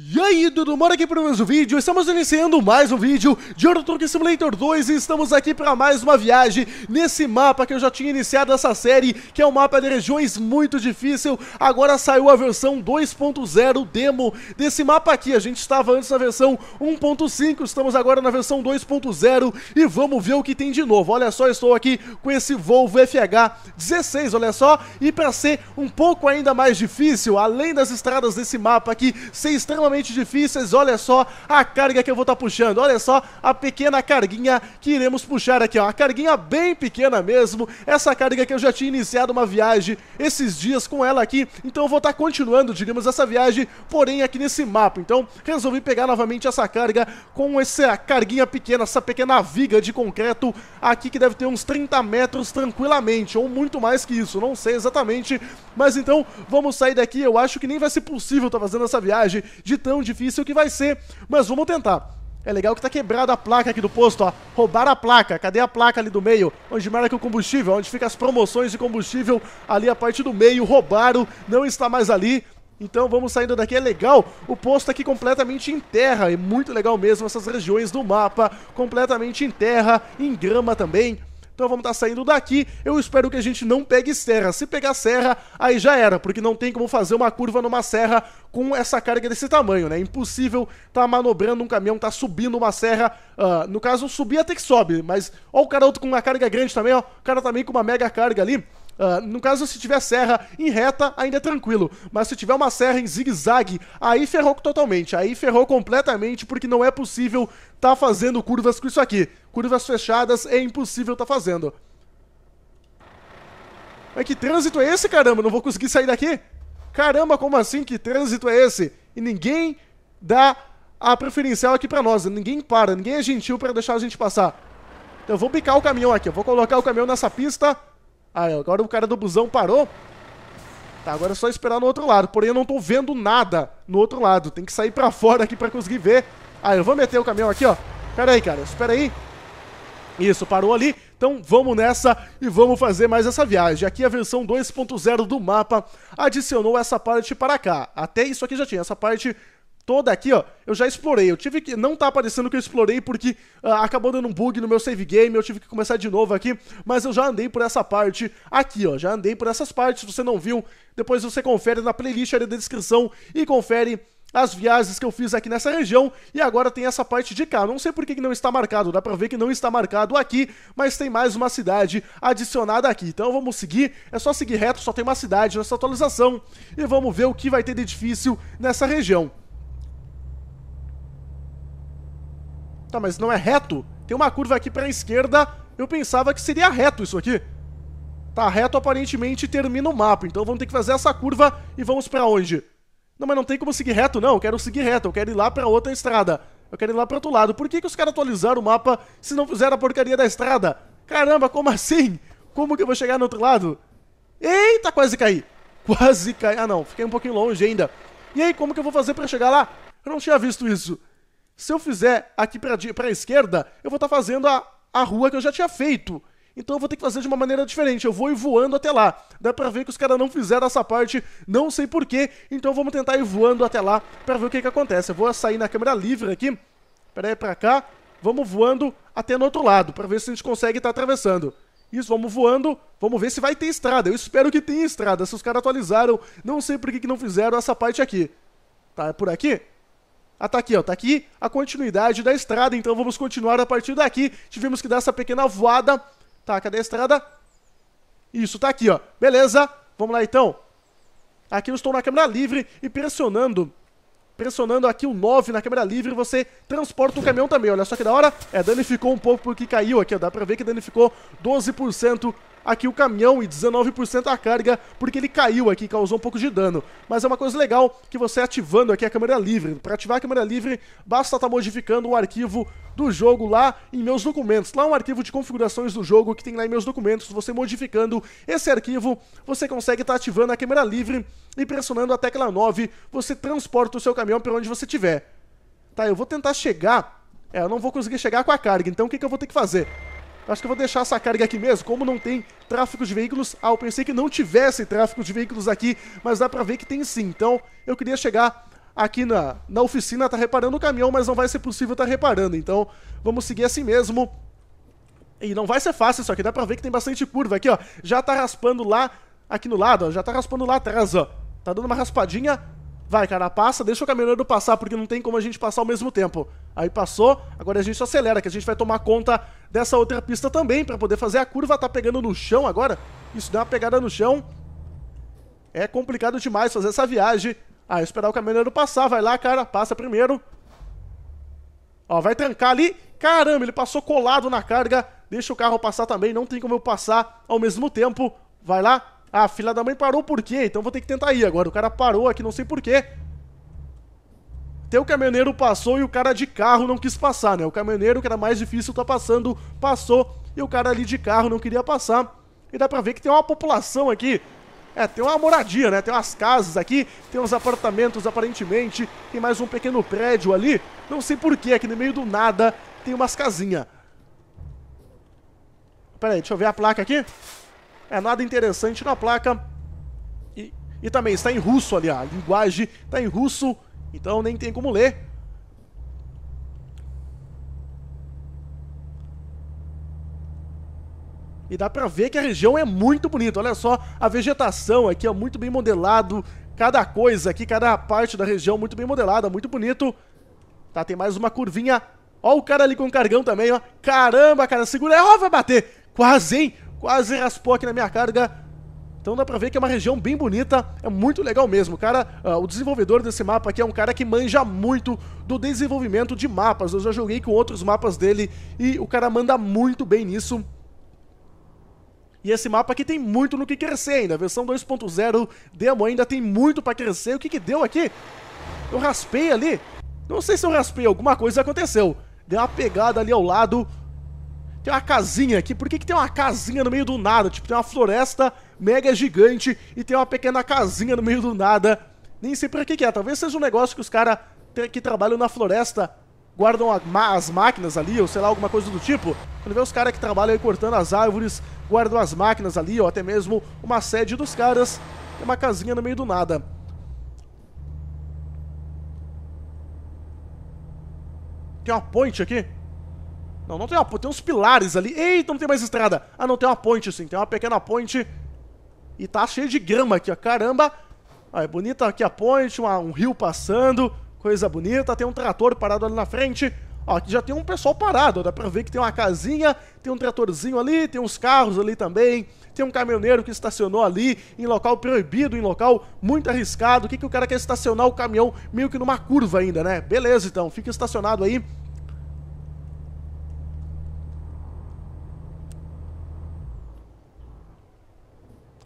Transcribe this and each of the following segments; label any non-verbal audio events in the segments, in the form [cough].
E aí, tudo bom? Aqui para mais um vídeo, estamos iniciando mais um vídeo de Euro Truck Simulator 2 e estamos aqui para mais uma viagem nesse mapa que eu já tinha iniciado essa série, que é um mapa de regiões muito difícil, agora saiu a versão 2.0 demo desse mapa aqui, a gente estava antes na versão 1.5, estamos agora na versão 2.0 e vamos ver o que tem de novo, olha só, estou aqui com esse Volvo FH16, olha só, e para ser um pouco ainda mais difícil, além das estradas desse mapa aqui ser extremamente extremamente difíceis. Olha só a carga que eu vou estar tá puxando. Olha só a pequena carguinha que iremos puxar aqui, ó. Uma carguinha bem pequena mesmo. Essa carga que eu já tinha iniciado uma viagem esses dias com ela aqui. Então eu vou estar tá continuando, digamos, essa viagem, porém aqui nesse mapa. Então resolvi pegar novamente essa carga com essa carguinha pequena, essa pequena viga de concreto aqui que deve ter uns 30 metros tranquilamente, ou muito mais que isso, não sei exatamente. Mas então vamos sair daqui. Eu acho que nem vai ser possível estar tá fazendo essa viagem de tão difícil que vai ser, mas vamos tentar. É legal que tá quebrada a placa aqui do posto, ó. Roubaram a placa. Cadê a placa ali do meio? Onde marca o combustível, onde fica as promoções de combustível. Ali a parte do meio, roubaram, não está mais ali. Então vamos saindo daqui, é legal, o posto aqui completamente em terra, é muito legal mesmo essas regiões do mapa, completamente em terra, em grama também. Então vamos estar tá saindo daqui. Eu espero que a gente não pegue serra. Se pegar serra, aí já era, porque não tem como fazer uma curva numa serra com essa carga desse tamanho, né? Impossível estar tá manobrando um caminhão, tá subindo uma serra. Uh, no caso, subir até que sobe, mas ó o cara outro com uma carga grande também, ó. O cara também com uma mega carga ali. Uh, no caso, se tiver serra em reta, ainda é tranquilo. Mas se tiver uma serra em zigue-zague, aí ferrou totalmente. Aí ferrou completamente, porque não é possível tá fazendo curvas com isso aqui. Curvas fechadas é impossível tá fazendo. Mas que trânsito é esse, caramba? Não vou conseguir sair daqui? Caramba, como assim? Que trânsito é esse? E ninguém dá a preferencial aqui pra nós. Ninguém para, ninguém é gentil pra deixar a gente passar. Então eu vou picar o caminhão aqui. Eu vou colocar o caminhão nessa pista ah, agora o cara do busão parou. Tá, agora é só esperar no outro lado. Porém, eu não tô vendo nada no outro lado. Tem que sair pra fora aqui pra conseguir ver. Ah, eu vou meter o caminhão aqui, ó. Pera aí, cara. Espera aí. Isso, parou ali. Então vamos nessa e vamos fazer mais essa viagem. Aqui a versão 2.0 do mapa adicionou essa parte para cá. Até isso aqui já tinha. Essa parte toda aqui, ó, eu já explorei. Eu tive que. Não tá aparecendo que eu explorei porque uh, acabou dando um bug no meu save game. Eu tive que começar de novo aqui. Mas eu já andei por essa parte aqui, ó. Já andei por essas partes. Se você não viu, depois você confere na playlist ali da descrição e confere as viagens que eu fiz aqui nessa região e agora tem essa parte de cá. Não sei por que não está marcado, dá pra ver que não está marcado aqui, mas tem mais uma cidade adicionada aqui. Então vamos seguir, é só seguir reto, só tem uma cidade nessa atualização e vamos ver o que vai ter de difícil nessa região. Tá, mas não é reto? Tem uma curva aqui pra esquerda, eu pensava que seria reto isso aqui. Tá, reto aparentemente termina o mapa, então vamos ter que fazer essa curva e vamos pra onde? Não, mas não tem como seguir reto não, eu quero seguir reto, eu quero ir lá pra outra estrada. Eu quero ir lá pro outro lado. Por que, que os caras atualizaram o mapa se não fizeram a porcaria da estrada? Caramba, como assim? Como que eu vou chegar no outro lado? Eita, quase caí. Quase caí. Ah, não, fiquei um pouquinho longe ainda. E aí, como que eu vou fazer pra chegar lá? Eu não tinha visto isso. Se eu fizer aqui pra, pra esquerda, eu vou estar tá fazendo a, a rua que eu já tinha feito. Então eu vou ter que fazer de uma maneira diferente. Eu vou ir voando até lá. Dá pra ver que os caras não fizeram essa parte, não sei porquê. Então vamos tentar ir voando até lá pra ver o que que acontece. Eu vou sair na câmera livre aqui. Pera aí, pra cá. Vamos voando até no outro lado, pra ver se a gente consegue estar tá atravessando. Isso, vamos voando. Vamos ver se vai ter estrada. Eu espero que tenha estrada. Se os caras atualizaram, não sei por que, que não fizeram essa parte aqui. Tá, é por aqui? Ah, tá aqui, ó. Tá aqui a continuidade da estrada, então vamos continuar a partir daqui. Tivemos que dar essa pequena voada. Tá, cadê a estrada? Isso, tá aqui, ó. Beleza, vamos lá então. Aqui eu estou na câmera livre e pressionando pressionando aqui o 9 na câmera livre, você transporta o caminhão também. Olha só que da hora. É, danificou um pouco porque caiu aqui, ó. Dá pra ver que danificou 12% aqui o caminhão e 19% a carga, porque ele caiu aqui, causou um pouco de dano. Mas é uma coisa legal que você ativando aqui a câmera livre. Para ativar a câmera livre, basta estar tá modificando o arquivo do jogo lá em meus documentos. Lá um arquivo de configurações do jogo que tem lá em meus documentos. Você modificando esse arquivo, você consegue estar tá ativando a câmera livre e pressionando a tecla 9, você transporta o seu caminhão para onde você estiver. Tá, eu vou tentar chegar. É, eu não vou conseguir chegar com a carga, então o que, que eu vou ter que fazer? Acho que eu vou deixar essa carga aqui mesmo, como não tem tráfego de veículos. Ah, eu pensei que não tivesse tráfego de veículos aqui, mas dá pra ver que tem sim. Então, eu queria chegar aqui na, na oficina tá reparando o caminhão, mas não vai ser possível tá reparando. Então, vamos seguir assim mesmo. E não vai ser fácil isso aqui, dá pra ver que tem bastante curva aqui, ó. Já tá raspando lá, aqui no lado, ó. Já tá raspando lá atrás, ó. Tá dando uma raspadinha. Vai, cara, passa, deixa o caminhoneiro passar, porque não tem como a gente passar ao mesmo tempo. Aí passou, agora a gente acelera, que a gente vai tomar conta dessa outra pista também, pra poder fazer a curva. Tá pegando no chão agora. Isso deu uma pegada no chão. É complicado demais fazer essa viagem. Ah, esperar o caminhoneiro passar. Vai lá, cara, passa primeiro. Ó, vai trancar ali. Caramba, ele passou colado na carga. Deixa o carro passar também, não tem como eu passar ao mesmo tempo. Vai lá. Ah, a filha da mãe parou por quê? Então vou ter que tentar ir agora. O cara parou aqui, não sei por quê. O caminhoneiro passou e o cara de carro não quis passar, né? O caminhoneiro, que era mais difícil, tá passando, passou. E o cara ali de carro não queria passar. E dá pra ver que tem uma população aqui. É, tem uma moradia, né? Tem umas casas aqui, tem uns apartamentos aparentemente. Tem mais um pequeno prédio ali. Não sei porquê, aqui no meio do nada tem umas casinhas. Pera aí, deixa eu ver a placa aqui. É, nada interessante na placa. E, e também está em russo ali, a linguagem está em russo, então nem tem como ler. E dá pra ver que a região é muito bonita. Olha só, a vegetação aqui é muito bem modelado. Cada coisa aqui, cada parte da região muito bem modelada, muito bonito. Tá, tem mais uma curvinha. Ó o cara ali com o cargão também, ó. Caramba, cara, segura. Ó, vai bater. Quase, hein? Quase raspou aqui na minha carga. Então dá pra ver que é uma região bem bonita, é muito legal mesmo. Cara, uh, o desenvolvedor desse mapa aqui é um cara que manja muito do desenvolvimento de mapas. Eu já joguei com outros mapas dele e o cara manda muito bem nisso. E esse mapa aqui tem muito no que crescer ainda. A versão 2.0 demo ainda tem muito pra crescer. O que que deu aqui? Eu raspei ali. Não sei se eu raspei, alguma coisa aconteceu. Deu uma pegada ali ao lado tem uma casinha aqui. Por que, que tem uma casinha no meio do nada? Tipo, tem uma floresta mega gigante e tem uma pequena casinha no meio do nada. Nem sei pra que, que é. Talvez seja um negócio que os caras que trabalham na floresta guardam as máquinas ali, ou sei lá, alguma coisa do tipo. Quando vê os caras que trabalham aí cortando as árvores, guardam as máquinas ali, ou até mesmo uma sede dos caras. Tem uma casinha no meio do nada. Tem uma ponte aqui. Não, não tem uma ponte, tem uns pilares ali. Eita, não tem mais estrada. Ah, não, tem uma ponte sim, tem uma pequena ponte. E tá cheio de grama aqui, ó. Caramba. Ah, é bonita aqui a ponte, uma, um rio passando. Coisa bonita. Tem um trator parado ali na frente. Ó, aqui já tem um pessoal parado. Dá pra ver que tem uma casinha, tem um tratorzinho ali, tem uns carros ali também. Tem um caminhoneiro que estacionou ali em local proibido, em local muito arriscado. O que, que o cara quer estacionar o caminhão meio que numa curva ainda, né? Beleza, então. Fica estacionado aí.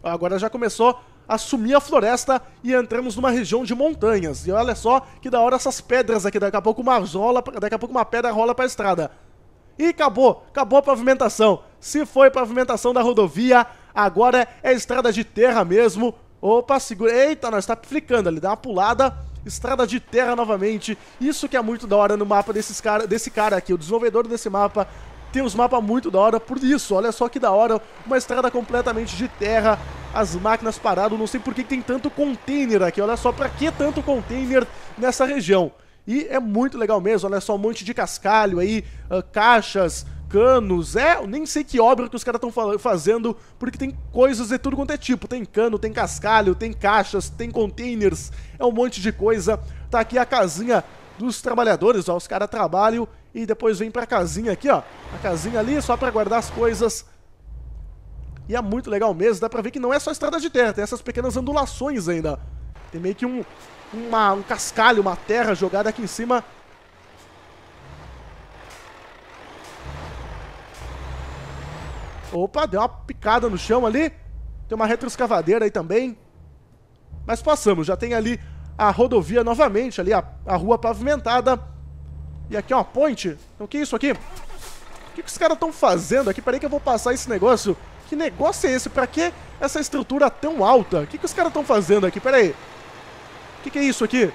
Agora já começou a sumir a floresta e entramos numa região de montanhas. E olha só que da hora essas pedras aqui. Daqui a pouco uma rola, daqui a pouco uma pedra rola para a estrada. E acabou, acabou a pavimentação. Se foi pavimentação da rodovia, agora é estrada de terra mesmo. Opa, segura. Eita, nós está ficando ali, dá uma pulada. Estrada de terra novamente. Isso que é muito da hora no mapa desses cara, desse cara aqui. O desenvolvedor desse mapa tem uns mapas muito da hora por isso. Olha só que da hora. Uma estrada completamente de terra. As máquinas paradas. Não sei por que tem tanto container aqui. Olha só pra que tanto container nessa região. E é muito legal mesmo. Olha só um monte de cascalho aí. Uh, caixas, canos. É, nem sei que obra que os caras estão fazendo. Porque tem coisas de tudo quanto é tipo. Tem cano, tem cascalho, tem caixas, tem containers. É um monte de coisa. Tá aqui a casinha dos trabalhadores, ó, os caras trabalham e depois vem pra casinha aqui, ó, a casinha ali só pra guardar as coisas. E é muito legal mesmo, dá pra ver que não é só estrada de terra, tem essas pequenas ondulações ainda. Tem meio que um, uma, um cascalho, uma terra jogada aqui em cima. Opa, deu uma picada no chão ali. Tem uma retroescavadeira aí também. Mas passamos, já tem ali a rodovia novamente, ali a, a rua pavimentada. E aqui é uma ponte. Então, o que é isso aqui? O que, que os caras estão fazendo aqui? Peraí que eu vou passar esse negócio. Que negócio é esse? Pra que essa estrutura tão alta? O que, que os caras estão fazendo aqui? Peraí. O que, que é isso aqui?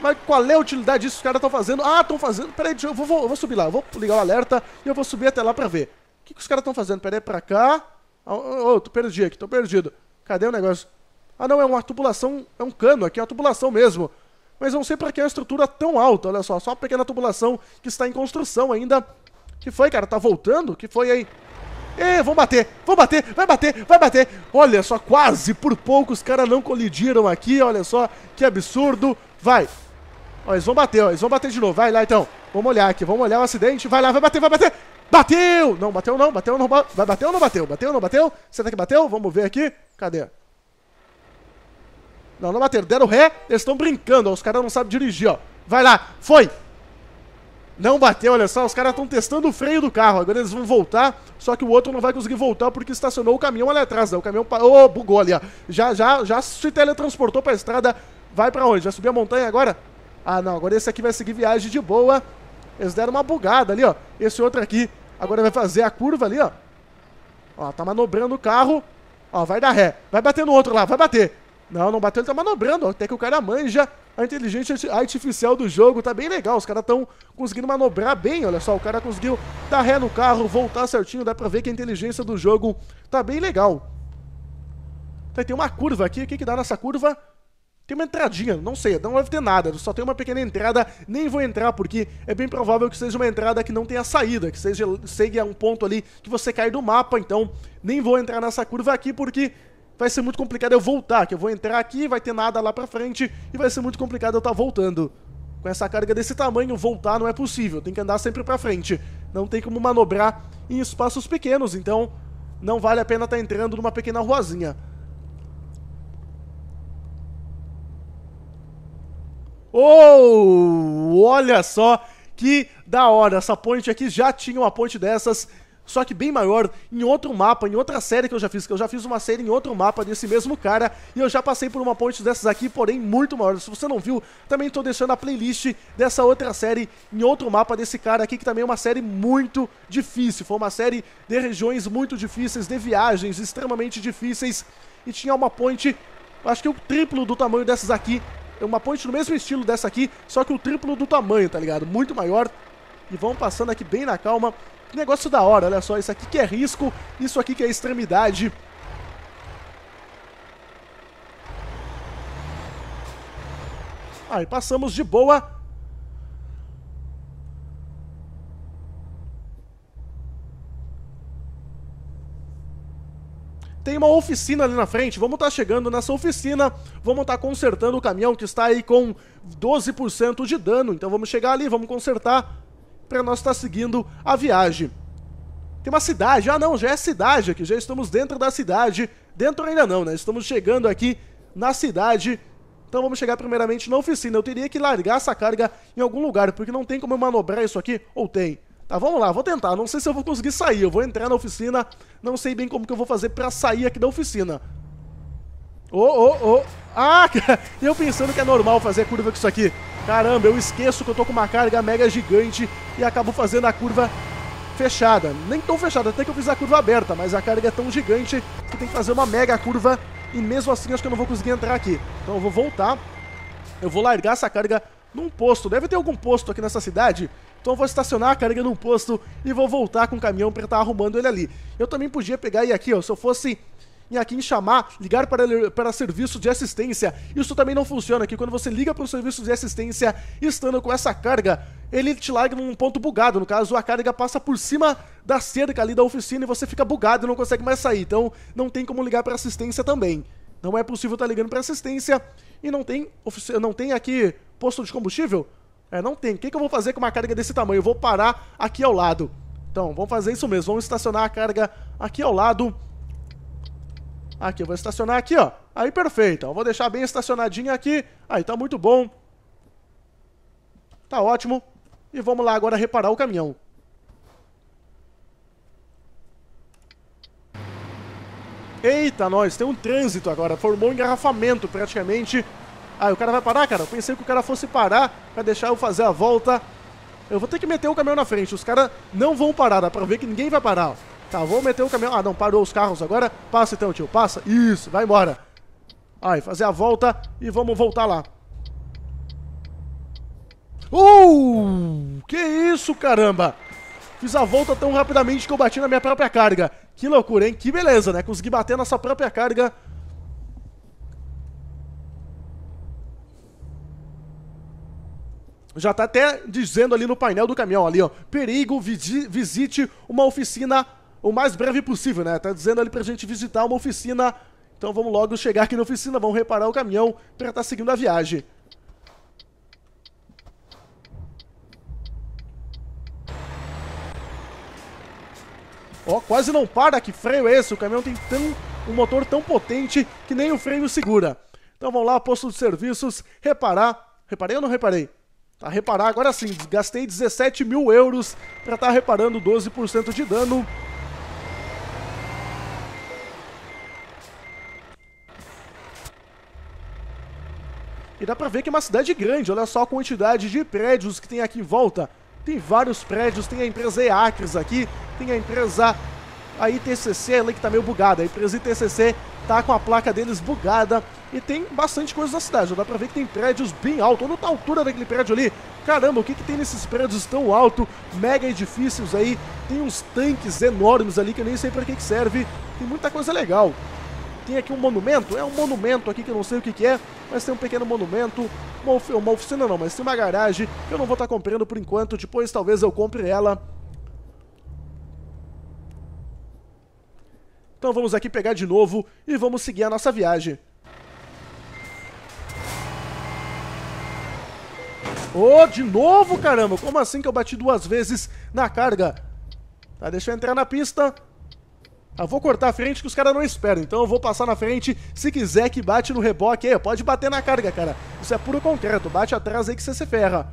Mas qual é a utilidade disso que os caras estão fazendo? Ah, estão fazendo... Peraí, eu vou, vou, eu vou subir lá. Eu vou ligar o alerta e eu vou subir até lá pra ver. O que, que os caras estão fazendo? Peraí, pra cá. Oh, oh, oh, tô perdido aqui, tô perdido. Cadê o negócio? Ah, não, é uma tubulação, é um cano aqui, é uma tubulação mesmo. Mas não sei para que é uma estrutura tão alta, olha só, só uma pequena tubulação que está em construção ainda. Que foi, cara? Tá voltando? Que foi aí? Ê, vão bater, vão bater, vai bater, vai bater. Olha só, quase por pouco os caras não colidiram aqui, olha só, que absurdo. Vai. Ó, eles vão bater, ó, eles vão bater de novo. Vai lá então. Vamos olhar aqui, vamos olhar o acidente. Vai lá, vai bater, vai bater. Bateu! Não, bateu não, bateu não. Vai bater ou não bateu? Bateu ou não bateu? Será que bateu? Vamos ver aqui. Cadê? Não, não bateram. Deram ré, eles estão brincando. Ó, os caras não sabem dirigir, ó. Vai lá, foi! Não bateu, olha só, os caras estão testando o freio do carro. Agora eles vão voltar, só que o outro não vai conseguir voltar porque estacionou o caminhão ali atrás. Né? O caminhão parou, oh, bugou ali, ó. Já, já, já se teletransportou pra estrada. Vai pra onde? Vai subir a montanha agora? Ah, não, agora esse aqui vai seguir viagem de boa. Eles deram uma bugada ali, ó. Esse outro aqui agora vai fazer a curva ali, ó. Ó, tá manobrando o carro. Ó, vai dar ré. Vai bater no outro lá, vai bater. Não, não bateu, ele tá manobrando. Até que o cara manja a inteligência artificial do jogo. Tá bem legal, os caras estão conseguindo manobrar bem, olha só. O cara conseguiu dar ré no carro, voltar certinho. Dá pra ver que a inteligência do jogo tá bem legal. Então, tem uma curva aqui, o que que dá nessa curva? Tem uma entradinha, não sei, não deve ter nada, só tem uma pequena entrada, nem vou entrar porque é bem provável que seja uma entrada que não tenha saída, que seja, seja um ponto ali que você cai do mapa, então nem vou entrar nessa curva aqui porque vai ser muito complicado eu voltar, que eu vou entrar aqui, vai ter nada lá pra frente e vai ser muito complicado eu estar tá voltando. Com essa carga desse tamanho, voltar não é possível, tem que andar sempre pra frente. Não tem como manobrar em espaços pequenos, então não vale a pena estar tá entrando numa pequena ruazinha. Oh, olha só que da hora, essa ponte aqui já tinha uma ponte dessas só que bem maior, em outro mapa, em outra série que eu já fiz, que eu já fiz uma série em outro mapa desse mesmo cara, e eu já passei por uma ponte dessas aqui, porém muito maior. Se você não viu, também estou deixando a playlist dessa outra série em outro mapa desse cara aqui, que também é uma série muito difícil. Foi uma série de regiões muito difíceis, de viagens extremamente difíceis, e tinha uma ponte, acho que o triplo do tamanho dessas aqui, uma ponte no mesmo estilo dessa aqui, só que o triplo do tamanho, tá ligado? Muito maior. E vão passando aqui bem na calma. Negócio da hora, olha só. Isso aqui que é risco, isso aqui que é extremidade. Aí passamos de boa. Tem uma oficina ali na frente, vamos estar tá chegando nessa oficina, vamos estar tá consertando o caminhão que está aí com 12% de dano. Então vamos chegar ali, vamos consertar para nós estar tá seguindo a viagem. Tem uma cidade, ah não, já é cidade aqui, já estamos dentro da cidade. Dentro ainda não, né? Estamos chegando aqui na cidade. Então vamos chegar primeiramente na oficina. Eu teria que largar essa carga em algum lugar, porque não tem como eu manobrar isso aqui. Ou tem? Tá, vamos lá, vou tentar. Não sei se eu vou conseguir sair. Eu vou entrar na oficina, não sei bem como que eu vou fazer pra sair aqui da oficina. Ô, ô, ô. Ah, [laughs] eu pensando que é normal fazer curva com isso aqui. Caramba, eu esqueço que eu tô com uma carga mega gigante e acabo fazendo a curva fechada. Nem tão fechada, até que eu fiz a curva aberta, mas a carga é tão gigante que tem que fazer uma mega curva e mesmo assim acho que eu não vou conseguir entrar aqui. Então eu vou voltar, eu vou largar essa carga num posto. Deve ter algum posto aqui nessa cidade, então eu vou estacionar a carga num posto e vou voltar com o caminhão para estar arrumando ele ali. Eu também podia pegar e aqui, ó, se eu fosse em aqui em chamar, ligar para, para serviço de assistência. Isso também não funciona aqui. Quando você liga para o serviço de assistência estando com essa carga, ele te larga num ponto bugado. No caso, a carga passa por cima da cerca ali da oficina e você fica bugado e não consegue mais sair. Então, não tem como ligar para assistência também. Não é possível estar tá ligando para assistência e não tem, não tem aqui posto de combustível? É, não tem. O que, que eu vou fazer com uma carga desse tamanho? Eu vou parar aqui ao lado. Então, vamos fazer isso mesmo. Vamos estacionar a carga aqui ao lado. Aqui, eu vou estacionar aqui, ó. Aí, perfeito. Eu vou deixar bem estacionadinho aqui. Aí, tá muito bom. Tá ótimo. E vamos lá agora reparar o caminhão. Eita, nós, tem um trânsito agora. Formou um engarrafamento, praticamente. Ah, o cara vai parar, cara? Eu pensei que o cara fosse parar pra deixar eu fazer a volta. Eu vou ter que meter o caminhão na frente. Os caras não vão parar, dá pra ver que ninguém vai parar. Tá, vou meter o caminhão. Ah, não, parou os carros agora. Passa então, tio, passa. Isso, vai embora. Aí, fazer a volta e vamos voltar lá. Uh! Que isso, caramba! Fiz a volta tão rapidamente que eu bati na minha própria carga. Que loucura, hein? Que beleza, né? Consegui bater na sua própria carga. Já tá até dizendo ali no painel do caminhão, ali, ó. Perigo, visite uma oficina o mais breve possível, né? Tá dizendo ali pra gente visitar uma oficina. Então vamos logo chegar aqui na oficina, vamos reparar o caminhão para estar tá seguindo a viagem. Ó, quase não para, que freio é esse? O caminhão tem tão, um motor tão potente que nem o freio segura. Então vamos lá, posto de serviços, reparar. Reparei ou não reparei? Tá, reparar, agora sim, gastei 17 mil euros para estar tá reparando 12% de dano. E dá pra ver que é uma cidade grande, olha só a quantidade de prédios que tem aqui em volta. Tem vários prédios, tem a empresa EACRES aqui, tem a empresa a ITCC ali que tá meio bugada. A empresa ITCC tá com a placa deles bugada e tem bastante coisa na cidade. Dá pra ver que tem prédios bem altos. Olha a altura daquele prédio ali. Caramba, o que, que tem nesses prédios tão altos, mega edifícios aí. Tem uns tanques enormes ali que eu nem sei pra que, que serve. Tem muita coisa legal. Tem aqui um monumento, é um monumento aqui que eu não sei o que, que é, mas tem um pequeno monumento, uma, of uma oficina não, mas tem uma garagem que eu não vou estar tá comprando por enquanto, depois talvez eu compre ela. Então vamos aqui pegar de novo e vamos seguir a nossa viagem. Oh, de novo, caramba! Como assim que eu bati duas vezes na carga? Tá, deixa eu entrar na pista. Eu vou cortar a frente que os caras não esperam. Então eu vou passar na frente. Se quiser que bate no reboque aí, pode bater na carga, cara. Isso é puro concreto. Bate atrás aí que você se ferra.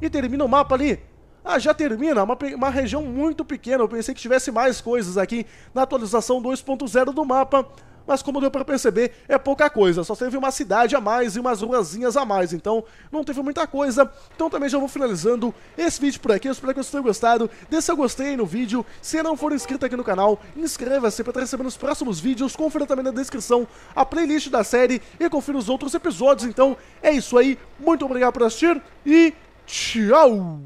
E termina o mapa ali. Ah, já termina. Uma, uma região muito pequena. Eu pensei que tivesse mais coisas aqui na atualização 2.0 do mapa mas como deu para perceber, é pouca coisa. Só teve uma cidade a mais e umas ruazinhas a mais, então não teve muita coisa. Então também já vou finalizando esse vídeo por aqui. Eu espero que vocês tenham gostado. Dê seu gostei no vídeo. Se não for inscrito aqui no canal, inscreva-se para estar recebendo os próximos vídeos. Confira também na descrição a playlist da série e confira os outros episódios. Então é isso aí. Muito obrigado por assistir e tchau!